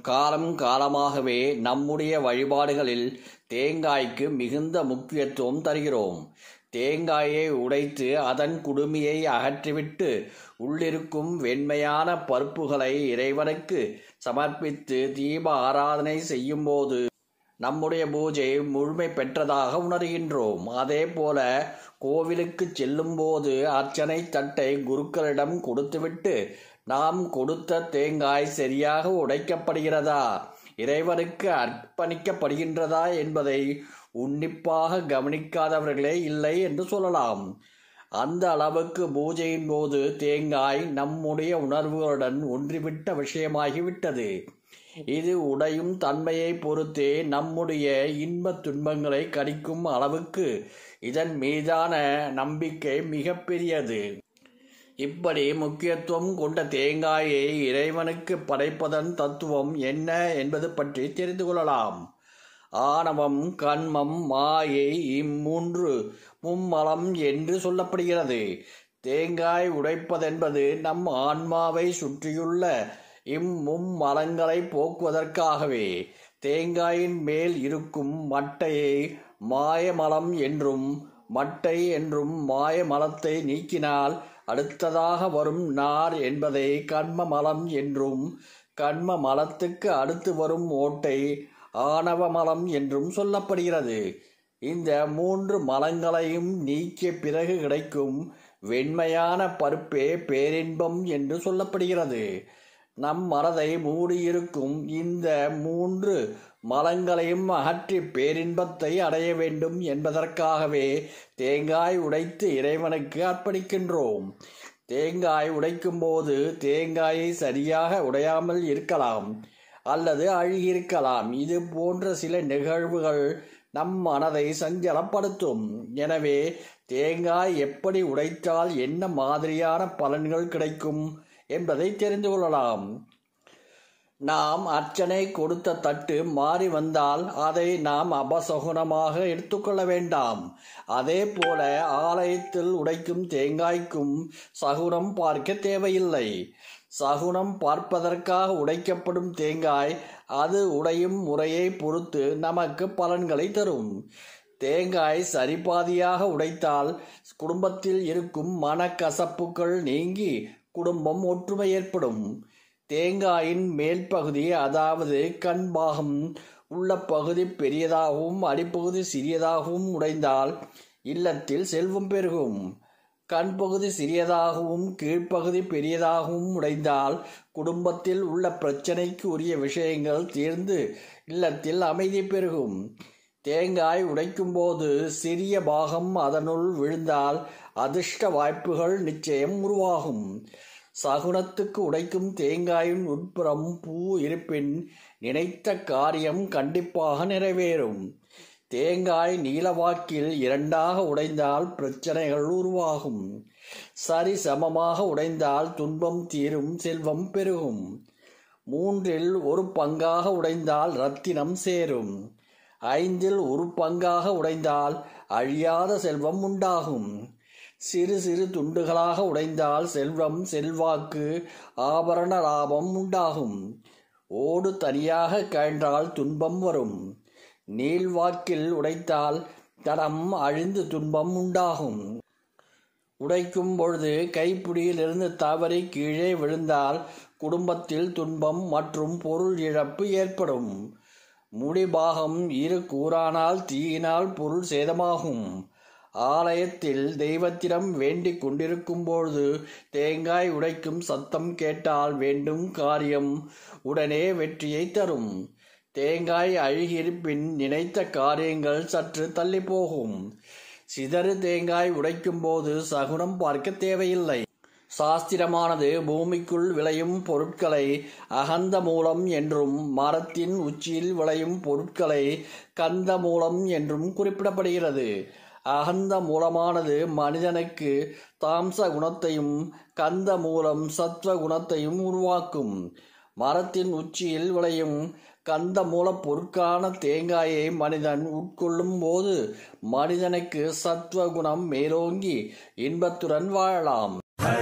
காலம் காலமாகவே நம்முடைய வழிபாடுகளில் தேங்காய்க்கு மிகுந்த முக்கியத்துவம் தருகிறோம். தேங்காயை உடைத்து அதன் குடுமியை அகற்றிவிட்டு உள்ளிருக்கும் வெண்மையான பருப்புகளை இறைவனுக்கு சமர்ப்பித்து தீப ஆராதனை செய்யும்போது நம்முடைய பூஜை முழுமை பெற்றதாக உணர்கின்றோம். அதே போல கோவிலுக்கு செல்லும்போது அர்ச்சனை தட்டை குருக்களிடம் கொடுத்துவிட்டு நாம் கொடுத்த தேங்காய் சரியாக உடைக்கப்படுகிறதா? இறைவனுக்கு அர்ப்பணிக்கப்படுகின்றதா என்பதை உன்னிப்பாக கவனிக்காதவர்களே இல்லை என்று சொல்லலாம். அந்த அளவுக்கு பூஜையின் போது தேங்காய் நம்முடைய உணர்வுகளுடன் ஒன்றிவிட்ட விஷயமாகிவிட்டது. இது உடையும் தன்மையை பொறுத்தே நம்முடைய இன்பத் துன்பங்களை கடிக்கும் அளவுக்கு இதன் மீதான நம்பிக்கை மிகப்பெரியது இப்படி முக்கியத்துவம் கொண்ட தேங்காயை இறைவனுக்கு படைப்பதன் தத்துவம் என்ன என்பது பற்றி தெரிந்து கொள்ளலாம். ஆணவம் கண்மம் மாயை இம்மூன்று மும்மலம் என்று சொல்லப்படுகிறது. தேங்காய் உடைப்பதென்பது நம் ஆன்மாவை சுற்றியுள்ள இம்மும் மலங்களை போக்குவதற்காகவே தேங்காயின் மேல் இருக்கும் மட்டையை மாயமலம் என்றும் மட்டை என்றும் மாயமலத்தை நீக்கினால் அடுத்ததாக வரும் நார் என்பதை கண்ம மலம் என்றும் கண்ம மலத்துக்கு அடுத்து வரும் ஓட்டை ஆணவ மலம் என்றும் சொல்லப்படுகிறது. இந்த மூன்று மலங்களையும் நீக்கிய பிறகு கிடைக்கும் வெண்மையான பருப்பே பேரின்பம் என்று சொல்லப்படுகிறது. நம் மனதை மூடியிருக்கும் இந்த மூன்று மலங்களையும் அகற்றி பேரின்பத்தை அடைய வேண்டும் என்பதற்காகவே தேங்காய் உடைத்து இறைவனுக்கு அர்ப்பணிக்கின்றோம். தேங்காய் உடைக்கும்போது தேங்காயை சரியாக உடையாமல் இருக்கலாம் அல்லது அழுகியிருக்கலாம். இது போன்ற சில நிகழ்வுகள் நம் மனதை சஞ்சலப்படுத்தும். எனவே தேங்காய் எப்படி உடைத்தால் என்ன மாதிரியான பலன்கள் கிடைக்கும்? என்பதை தெரிந்து கொள்ளலாம். நாம் அர்ச்சனை கொடுத்த தட்டு மாறி வந்தால் அதை நாம் அபசகுனமாக எடுத்துக்கொள்ள வேண்டாம். அதே போல ஆலயத்தில் உடைக்கும் தேங்காய்க்கும் சகுனம் பார்க்க தேவையில்லை. சகுனம் பார்ப்பதற்காக உடைக்கப்படும் தேங்காய் அது உடையும் முறையை பொறுத்து நமக்கு பலன்களை தரும். தேங்காய் சரிபாதியாக உடைத்தால் குடும்பத்தில் இருக்கும் மனக்கசப்புகள் நீங்கி குடும்பம் ஒற்றுமை ஏற்படும். தேங்காயின் மேல் பகுதி அதாவது கண் பாகம் உள்ள பகுதி பெரியதாகவும் அடிப்பகுதி சிறியதாகவும் உடைந்தால் இல்லத்தில் செல்வம் பெருகும். கண் பகுதி சிறியதாகவும் கீழ்ப்பகுதி பெரியதாகவும் உடைந்தால் குடும்பத்தில் உள்ள பிரச்சனைக்கு உரிய விஷயங்கள் தீர்ந்து இல்லத்தில் அமைதி பெருகும். தேங்காய் உடைக்கும்போது சிறிய பாகம் அதனுள் விழுந்தால் அதிர்ஷ்ட வாய்ப்புகள் நிச்சயம் உருவாகும். சகுனத்துக்கு உடைக்கும் தேங்காயின் உட்புறம் பூ இருப்பின் நினைத்த காரியம் கண்டிப்பாக நிறைவேறும். தேங்காய் நீலவாக்கில் இரண்டாக உடைந்தால் பிரச்சனைகள் உருவாகும். சரி சமமாக உடைந்தால் துன்பம் தீரும் செல்வம் பெருகும். மூன்றில் ஒரு பங்காக உடைந்தால் ரத்தினம் சேரும். ஐந்தில் ஒரு பங்காக உடைந்தால் அழியாத செல்வம் உண்டாகும். சிறு சிறு துண்டுகளாக உடைந்தால் செல்வம் செல்வாக்கு ஆபரண லாபம் உண்டாகும். ஓடு தனியாக கழன்றால் துன்பம் வரும். நீள்வாக்கில் உடைத்தால் தடம் அழிந்து துன்பம் உண்டாகும். உடைக்கும் பொழுது கைப்பிடியிலிருந்து தவறி கீழே விழுந்தால் குடும்பத்தில் துன்பம் மற்றும் பொருள் இழப்பு ஏற்படும். முடிபாகம் இரு கூறானால் தீயினால் பொருள் சேதமாகும். ஆலயத்தில் தெய்வத்திடம் வேண்டிக் கொண்டிருக்கும் பொழுது தேங்காய் உடைக்கும் சத்தம் கேட்டால் வேண்டும் காரியம் உடனே வெற்றியை தரும். தேங்காய் அழுகியிருப்பின் நினைத்த காரியங்கள் சற்று தள்ளி போகும். சிதறு தேங்காய் உடைக்கும் போது சகுனம் பார்க்க தேவையில்லை. சாஸ்திரமானது பூமிக்குள் விளையும் பொருட்களை அகந்த மூலம் என்றும் மரத்தின் உச்சியில் விளையும் பொருட்களை கந்த மூலம் என்றும் குறிப்பிடப்படுகிறது. அகந்த மூலமானது மனிதனுக்கு தாம்ச குணத்தையும் கந்த மூலம் சத்வ குணத்தையும் உருவாக்கும். மரத்தின் உச்சியில் விளையும் கந்த மூலப்பொருட்கான தேங்காயை மனிதன் உட்கொள்ளும் போது மனிதனுக்கு சத்துவ குணம் மேலோங்கி இன்பத்துடன் வாழலாம்.